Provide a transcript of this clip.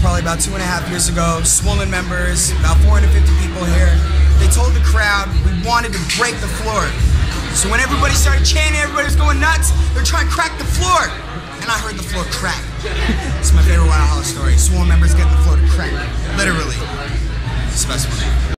probably about two and a half years ago. Swollen members, about 450 people here. They told the crowd we wanted to break the floor. So when everybody started chanting, everybody was going nuts. They're trying to crack the floor. And I heard the floor crack. It's my favorite WOW Hall story. Swollen members getting the floor to crack. Literally. It's the best one.